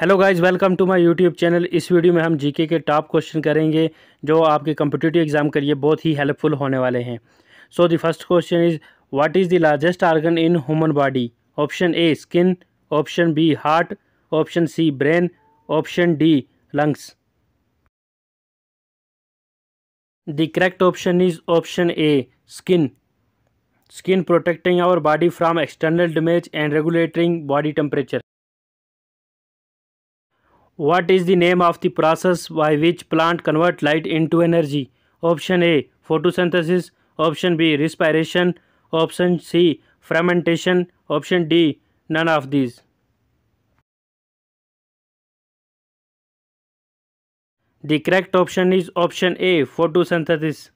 Hello guys welcome to my YouTube channel इस video में हम जीके के टॉप क्वेश्चन करेंगे जो आपके कम्पिटेटिव एग्ज़ाम के लिए बहुत ही हेल्पफुल होने वाले हैं so the first question is what is the largest organ in human body option A skin option B heart option C brain option D lungs the correct option is option A skin skin protecting our body from external damage and regulating body temperature What is the name of the process by which plant convert light into energy? Option A. Photosynthesis. Option B. Respiration. Option C. Fermentation. Option D. None of these. The correct option is option A. Photosynthesis.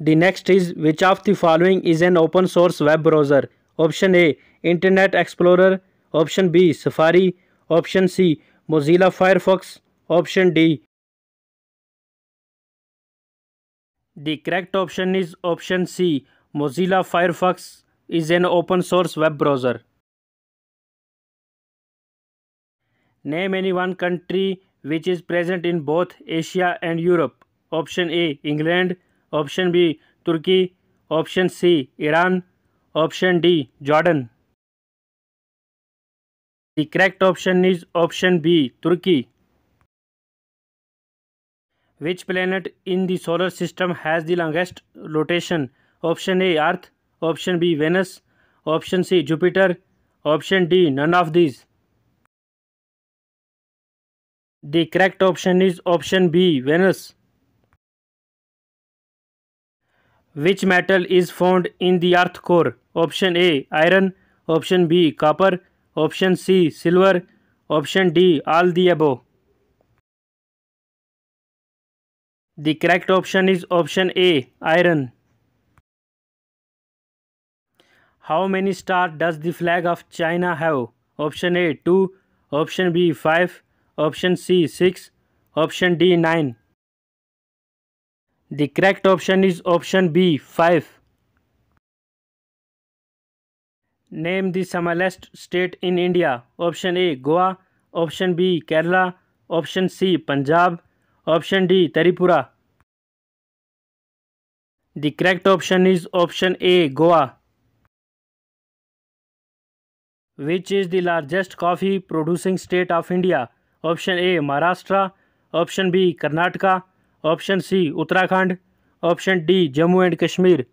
The next is which of the following is an open source web browser? Option A. Internet Explorer. Option B. Safari option C Mozilla Firefox option D The correct option is option C Mozilla Firefox is an open source web browser Name any one country which is present in both Asia and Europe option A England option B Turkey option C Iran option D Jordan The correct option is option B, Turkey. Which planet in the solar system has the longest rotation? Option A, Earth. Option B, Venus. Option C, Jupiter. Option D, none of these. The correct option is option B, Venus. Which metal is found in the earth core? Option A, iron. Option B, copper. option C silver, option D all the above. The correct option is option A iron. How many stars does the flag of China have? Option A 2, option B 5, option C 6, option D 9. The correct option is option B 5. Name the smallest state in India. Option A, Goa. Option B, Kerala. Option C, Punjab. Option D, Tripura. The correct option is option A, Goa. Which is the largest coffee producing state of India? Option A, Maharashtra. Option B, Karnataka. Option C, Uttarakhand. Option D, Jammu and Kashmir.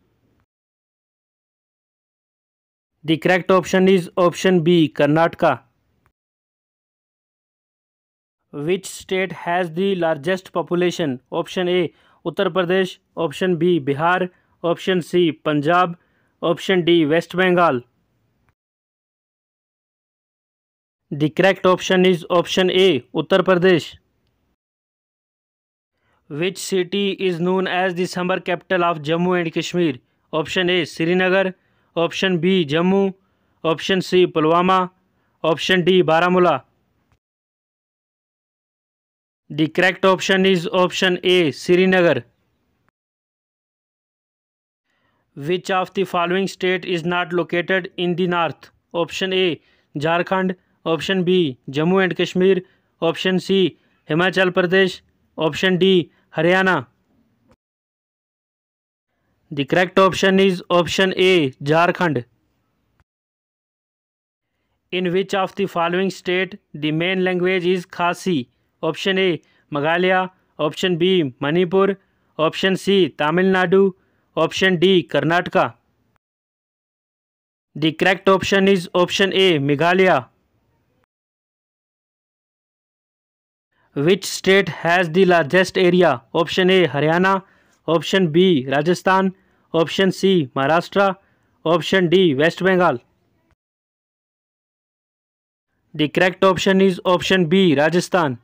The correct option is option B, Karnataka. Which state has the largest population? Option A, Uttar Pradesh. Option B, Bihar. Option C, Punjab. Option D, West Bengal. The correct option is option A, Uttar Pradesh. Which city is known as the summer capital of Jammu and Kashmir? Option A, Srinagar. Option B Jammu option C Pulwama option D Baramulla the correct option is option A Srinagar which of the following state is not located in the north option A Jharkhand option B Jammu and Kashmir option C Himachal Pradesh option D Haryana The correct option is option A, Jharkhand. In which of the following state the main language is Khasi? Option A, Meghalaya. Option B, Manipur. Option C, Tamil Nadu. Option D, Karnataka. The correct option is option A, Meghalaya. Which state has the largest area? Option A, Haryana. Option B Rajasthan, Option C Maharashtra, Option D West Bengal. The correct option is option B, Rajasthan.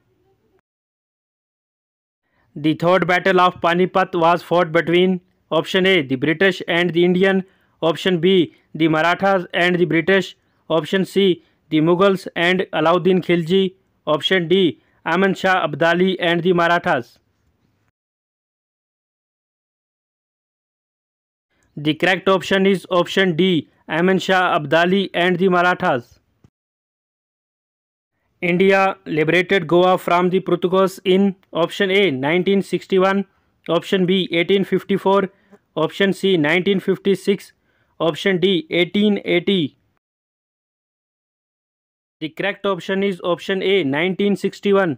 The third battle of Panipat was fought between option A, the British and the Indian, option B, the Marathas and the British, option C, the Mughals and Alauddin Khilji, option D, Aman Shah Abdali and the Marathas. The correct option is option D, Ayman Shah Abdali and the Marathas. India liberated Goa from the Portuguese in option A 1961, option B 1854, option C 1956, option D 1880. The correct option is option A 1961.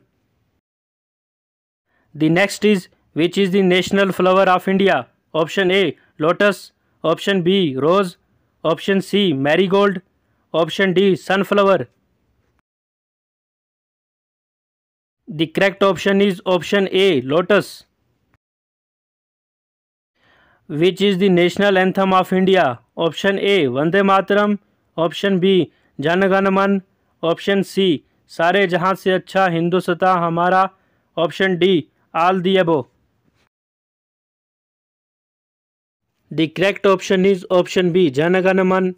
The next is which is the national flower of India? Option A lotus option B rose option C marigold option D sunflower the correct option is option A lotus which is the national anthem of India option A Vande Mataram option B Jana Gana Mana option C सारे जहां से अच्छा हिंदुस्तान हमारा option D all the above The correct option is option B Janaganaman.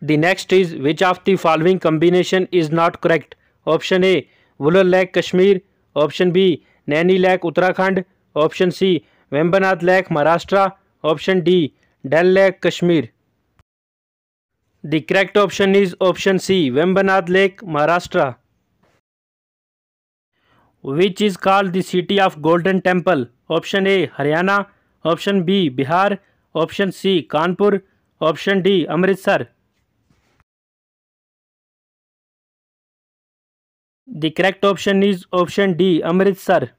The next is which of the following combination is not correct? Option A Wooler Lake Kashmir. Option B Naini Lake Uttarakhand. Option C Vembanath Lake Maharashtra. Option D Dal Lake Kashmir. The correct option is option C Vembanath Lake Maharashtra. Which is called the city of Golden Temple? Option A Haryana option B Bihar option C Kanpur option D Amritsar the correct option is option D Amritsar